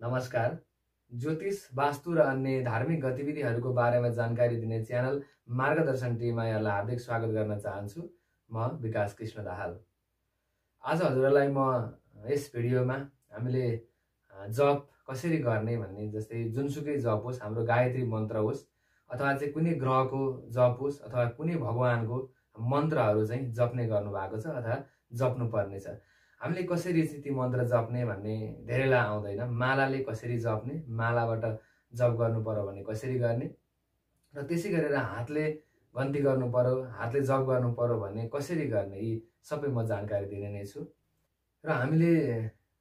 नमस्कार। ज्योतिष वास्तु र अन्य धार्मिक गतिविधिहरूको बारेमा जानकारी दिने च्यानल मार्गदर्शन टिममा यहाँलाई हार्दिक स्वागत गर्न चाहन्छु। म विकास कृष्ण दाहाल। आज हजुरहरूलाई म यस भिडियोमा हामीले जप कसरी गर्ने भन्ने जस्तै जुनसुकै जप होस् हाम्रो गायत्री मन्त्र होस् अथवा चाहिँ कुनै ग्रहको जप होस् अथवा कुनै भगवान्को मन्त्रहरू चाहिँ जप्ने गर्नुभएको छ अथवा जप्नु पर्ने छ। हामीले कसरी चाहिँ ती मन्त्र जप्ने भन्ने धेरैलाई आउँदैन। मालाले कसरी जप्ने? मालाबाट जप गर्नु पर्यो भने कसरी गर्ने? र त्यसै गरेर हातले गन्ती गर्नु पर्यो हातले जप गर्नु पर्यो भने कसरी गर्ने? यी सबै म जानकारी दिने नै छु। र हामीले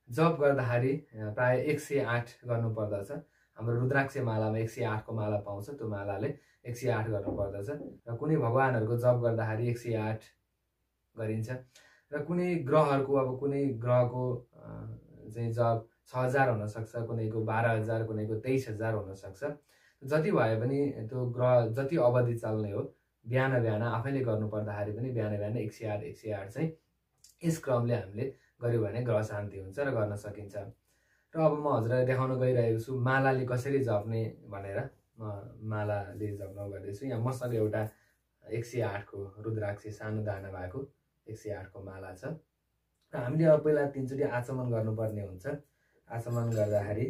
जप गर्दाखेरि प्राय एक सय आठ गर्नु पर्दछ हाम्रो रुद्राक्ष मालामा एक सय आठको माला पाउँछ त्यो मालाले एक सय आठ गर्नु पर्दछ। र कुनै भगवान्हरूको जप गर्दाखेरि एक सय आठ गरिन्छ। र कुनै ग्रहहरूको अब कुनै ग्रहको चाहिँ जब छ हजार हुनसक्छ कुनैको बाह्र हजार कुनैको तेइस हजार हुनसक्छ जति भए पनि त्यो ग्रह जति अवधि चल्ने हो बिहान बिहान आफैले गर्नु पर्दाखेरि पनि बिहान बिहान एक सय आठ एक सय आठ चाहिँ यस क्रमले हामीले गऱ्यो भने ग्रह शान्ति हुन्छ र गर्न सकिन्छ। र अब म हजुरलाई देखाउन गइरहेको छु। मालाले कसरी जप्ने भनेर म मालाले जप्न गर्दैछु। यहाँ मसँग एउटा एक सय आठको रुद्राक्ष सानो दाना भएको एक सय आठको माला छ। र हामीले अब पहिला तिनचोटि आचमन गर्नुपर्ने हुन्छ। आचमन गर्दाखेरि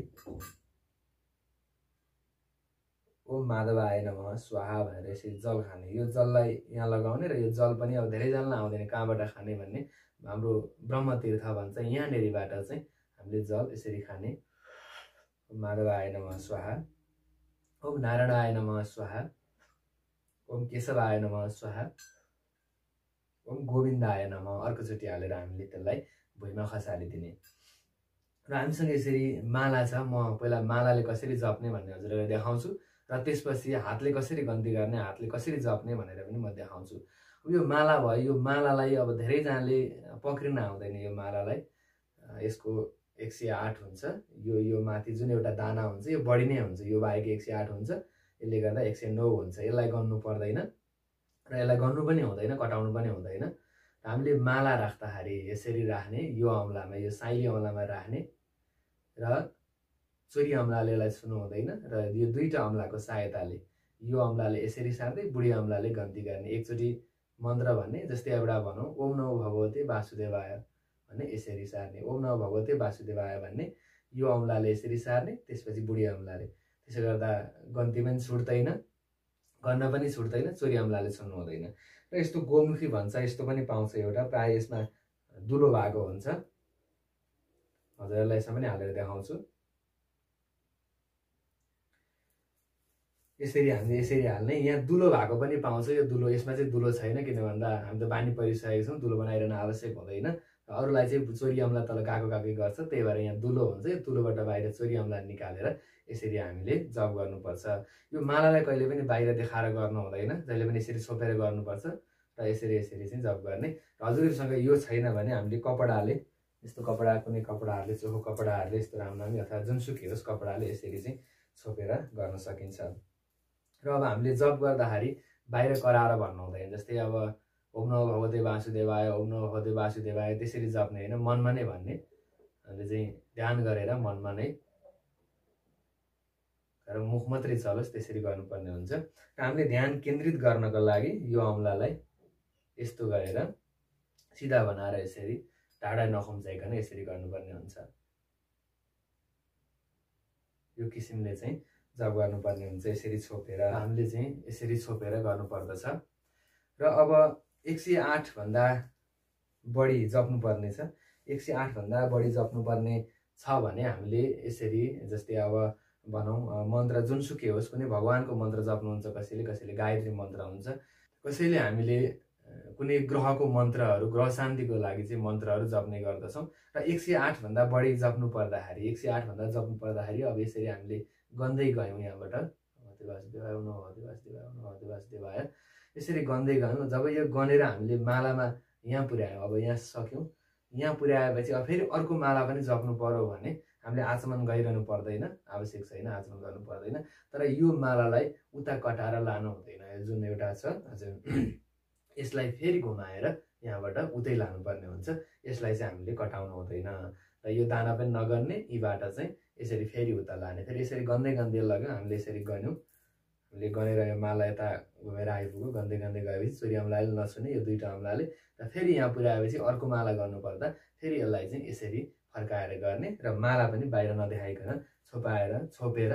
ओम माधवाय नमः स्वाहा भनेर यसरी जल खाने। यो जललाई यहाँ लगाउने र यो जल पनि अब धेरैजनालाई आउँदैन कहाँबाट खाने भन्ने हाम्रो ब्रह्म तीर्थ भन्छ। यहाँनिरबाट चाहिँ हामीले जल यसरी खाने। ओम माधवाय नमः स्वाहा। ओम नारायणाय नमः स्वाहा। ओम केशवाय नमः स्वाहा। ओम गोविन्दाय नमः। अर्कोचोटि हालेर हामीले त्यसलाई भुइँमा खसालिदिने र हामीसँग यसरी माला छ। म पहिला मालाले कसरी जप्ने भन्ने हजुरलाई देखाउँछु। र त्यसपछि हातले कसरी गन्ती गर्ने हातले कसरी जप्ने भनेर पनि म देखाउँछु। यो माला भयो। यो मालालाई अब धेरैजनाले पक्रिन आउँदैन यो मालालाई। यसको एक सय आठ हुन्छ। यो यो माथि जुन एउटा दाना हुन्छ यो बढी नै हुन्छ। यो बाहेक एक सय आठ हुन्छ। यसले गर्दा एक सय नौ हुन्छ। यसलाई गर्नु पर्दैन र यसलाई गर्नु पनि हुँदैन कटाउनु पनि हुँदैन। हामीले माला राख्दाखेरि यसरी राख्ने यो औँलामा यो साइली औँलामा राख्ने र चोरी औँलाले यसलाई छुनु हुँदैन र यो दुईवटा औँलाको सहायताले यो औँलाले यसरी सार्दै बुढी औँलाले गन्ती गर्ने। एकचोटि मन्त्र भन्ने जस्तै एउटा भनौँ ओम नमो भगवते वासुदेवाय। भन्ने यसरी सार्ने। ओम नमो भगवते वासुदेवाय भन्ने यो औँलाले यसरी सार्ने त्यसपछि बुढी औँलाले। त्यसो गर्दा गन्ती पनि छुट्दैन गर्न पनि छुट्दैन चोरी औँलाले छुन्नु हुँदैन। र यस्तो गोमुखी भन्छ यस्तो पनि पाउँछ एउटा प्रायः यसमा दुलो भएको हुन्छ। हजुरहरूलाई यसमा पनि हालेर देखाउँछु। यसरी हामीले यसरी हाल्ने। यहाँ दुलो भएको पनि पाउँछ यो दुलो। यसमा चाहिँ दुलो छैन किन भन्दा हामी त बानी परिसकेको छौँ दुलो बनाइरहन आवश्यक हुँदैन। अरूलाई चाहिँ चोरी अम्ला तल गएको गएकै गर्छ त्यही भएर यहाँ दुलो हुन्छ। यो दुलोबाट बाहिर चोरी अम्ला निकालेर यसरी हामीले जब गर्नुपर्छ। यो मालालाई कहिले पनि बाहिर देखाएर गर्नु हुँदैन जहिले पनि यसरी छोपेर गर्नुपर्छ र यसरी यसरी चाहिँ जब गर्ने। र हजुरहरूसँग यो छैन भने हामीले कपडाले यस्तो कपडा कुनै कपडाहरूले चोखो कपडाहरूले यस्तो रामनामी अथवा जुनसुकै होस् कपडाले यसरी चाहिँ छोपेर गर्न सकिन्छ। र अब हामीले जब गर्दाखेरि बाहिर कराएर भन्नु हुँदैन जस्तै अब ओम नमो भगवते वासुदेवाय ओम नमो भगवते वासुदेवाय त्यसरी जप्ने होइन मनमा नै भन्ने। हामीले चाहिँ ध्यान गरेर मनमा नै र मुख मात्रै चलोस् त्यसरी गर्नुपर्ने हुन्छ। र हामीले ध्यान केन्द्रित गर्नको लागि यो औँलालाई यस्तो गरेर सिधा बनाएर यसरी टाढा नखुम्चाइकन यसरी गर्नुपर्ने हुन्छ। यो किसिमले चाहिँ जब गर्नुपर्ने हुन्छ यसरी छोपेर। हामीले चाहिँ यसरी छोपेर गर्नुपर्दछ। र अब एक सय आठभन्दा बढी जप्नुपर्ने छ। एक सय आठभन्दा बढी जप्नुपर्ने छ भने हामीले यसरी जस्तै अब भनौँ मन्त्र जुनसुकै होस् कुनै भगवान्को मन्त्र जप्नुहुन्छ कसैले कसैले गायत्री मन्त्र हुन्छ कसैले हामीले कुनै ग्रहको मन्त्रहरू ग्रह शान्तिको लागि चाहिँ मन्त्रहरू जप्ने गर्दछौँ र एक सय आठभन्दा बढी जप्नु पर्दाखेरि एक सय आठभन्दा जप्नु पर्दाखेरि अब यसरी हामीले गन्दै गयौँ यहाँबाट। भगवते वासुदेवाय नमो भगवते वासुदेवाय वासुदेवाय। यसरी गन्दै गयौँ जब यो गनेर हामीले मालामा यहाँ पुर्यायौँ अब यहाँ सक्यौँ। यहाँ पुर्याएपछि अब फेरि अर्को माला पनि जप्नु पर्यो भने हामीले आचमन गरिरहनु पर्दैन आवश्यक छैन आचमन गर्नु पर्दैन। तर यो मालालाई उता कटाएर लानु हुँदैन। जुन एउटा छ हजुर यसलाई फेरि घुमाएर यहाँबाट उतै लानुपर्ने हुन्छ। यसलाई चाहिँ हामीले कटाउनु हुँदैन। र यो दाना पनि नगर्ने यीबाट चाहिँ यसरी फेरि उता लाने। फेरि यसरी गन्दै गन्दै लग्यो हामीले यसरी गन्यौँ। हामीले गनेर यो माला यता घुमेर आइपुग्यो गन्दै गन्दै गएपछि छोरी अम्लाले नसुने यो दुइटा अम्लाले र फेरि यहाँ पुऱ्याएपछि अर्को माला गर्नुपर्दा फेरि यसलाई चाहिँ यसरी फर्काएर गर्ने र माला पनि बाहिर नदेखाइकन छोपाएर छोपेर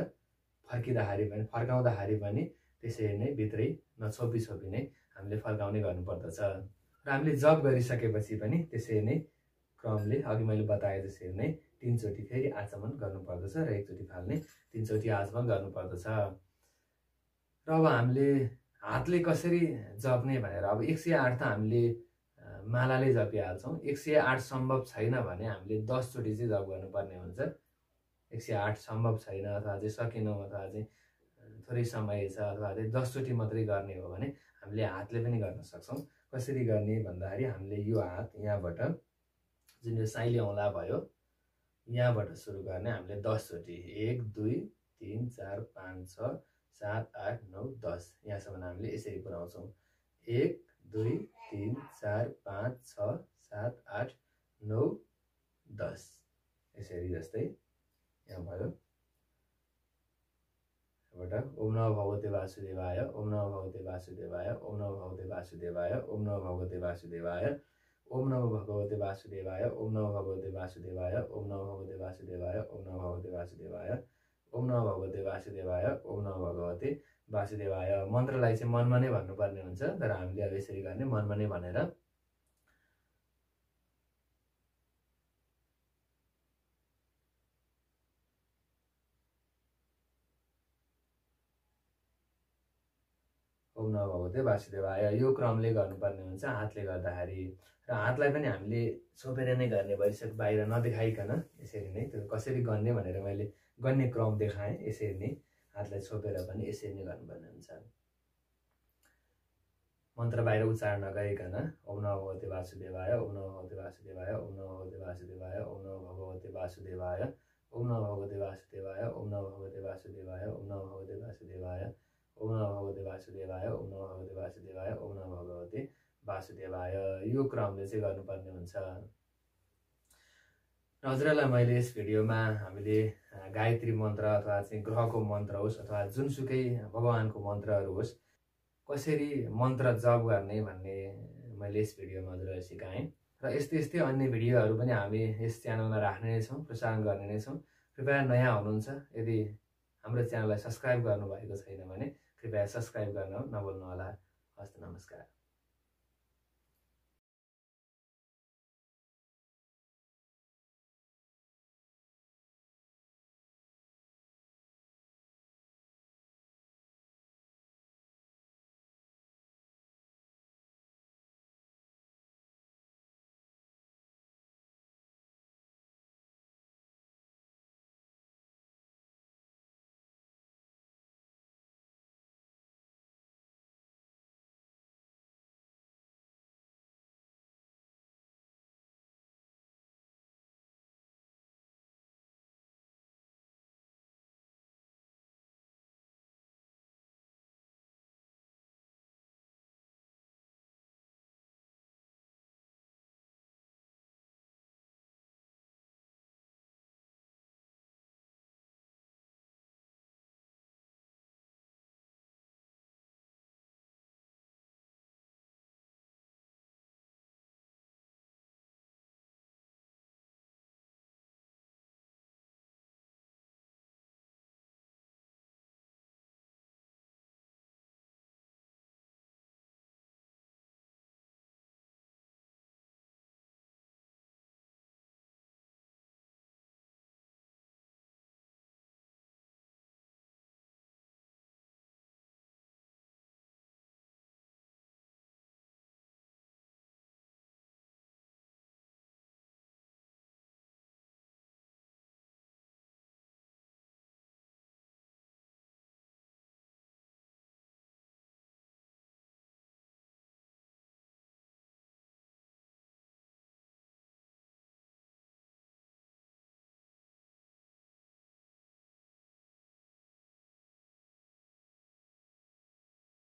फर्किँदाखेरि पनि फर्काउँदाखेरि पनि त्यसरी नै भित्रै नछोपी छोपी नै हामीले फर्काउने गर्नुपर्दछ। र हामीले जब गरिसकेपछि पनि त्यसरी नै क्रमले अघि मैले बताए जसरी नै तिनचोटि फेरि आचमन गर्नुपर्दछ र एकचोटि फाल्ने तिनचोटि आचमन गर्नुपर्दछ। र अब हामीले हातले कसरी जप्ने भनेर अब एक सय आठ त हामीले मालाले जपिहाल्छौँ। एक सय आठ सम्भव छैन भने हामीले दसचोटि चाहिँ जप गर्नुपर्ने हुन्छ। एक सय आठ सम्भव छैन अथवा चाहिँ सकेनौँ अथवा चाहिँ थोरै समय छ अथवा चाहिँ दसचोटि मात्रै गर्ने हो भने हामीले हातले पनि गर्न सक्छौँ। कसरी गर्ने भन्दाखेरि हामीले यो हात यहाँबाट जुन यो साइली औँला भयो यहाँबाट सुरु गर्ने हामीले दसचोटि। एक दुई तिन चार पाँच छ सात आठ नौ दस। यहाँसम्म हामीले यसरी बनाउँछौँ एक दुई तिन चार पाँच छ सात आठ नौ दस। यसरी जस्तै यहाँ भयो। यहाँबाट ओम नव भगवते वासुदेवाय ओम नव भगवते वासुदेवाय ओम नव भगवते वासुदेवाय ओम नव भगवते वासुदेवाय ओम नव भगवते वासुदेवाय ओम नव भगवते वासुदेवाय ओम नव भगवते वासुदेवाय ओम नव भगवते वासुदेवाय। ओम नम भगवते वासुदेवाय ओम नम भगवते वासुदेवाय। मन्त्रलाई चाहिँ मनमा नै भन्नुपर्ने हुन्छ तर हामीले अब यसरी गर्ने मनमा नै भनेर। ओम नम भगवते वासुदेवाय यो क्रमले गर्नुपर्ने हुन्छ हातले गर्दाखेरि। र हातलाई पनि हामीले छोपेर नै गर्ने भइसक्यो बाहिर नदेखाइकन यसरी नै त्यो कसरी गर्ने भनेर मैले गर्ने क्रम देखाएँ यसरी नै हातलाई छोपेर पनि यसरी नै गर्नुपर्ने हुन्छ मन्त्र बाहिर उच्चारण नगरिकन ओम नम भगवते वासुदेवाय ओम नम भगवते वासुदेवाय ओम नम भगवते वासुदेवाय ओम नम भगवते वासुदेवाय ओम नम भगवते वासुदेवाय ओम नम भगवते वासुदेवाय ओम नम भगवते वासुदेवाय ओम नम भगवते वासुदेवाय ओम नम भगवते वासुदेवाय ओम नम भगवते वासुदेवाय यो क्रमले चाहिँ गर्नुपर्ने हुन्छ हजुरहरूलाई मैले यस भिडियोमा हामीले गायत्री मन्त्र अथवा चाहिँ ग्रहको मन्त्र होस् अथवा जुनसुकै भगवान्को मन्त्रहरू होस् कसरी मन्त्र जप गर्ने भन्ने मैले यस भिडियोमा हजुरलाई सिकाएँ। र यस्तै यस्तै अन्य भिडियोहरू पनि हामी यस च्यानलमा राख्ने नै छौँ प्रसारण गर्ने नै छौँ। कृपया नयाँ हुनुहुन्छ यदि हाम्रो च्यानललाई सब्सक्राइब गर्नुभएको छैन भने कृपया सब्सक्राइब गर्न नभुल्नुहोला। हस्त नमस्कार।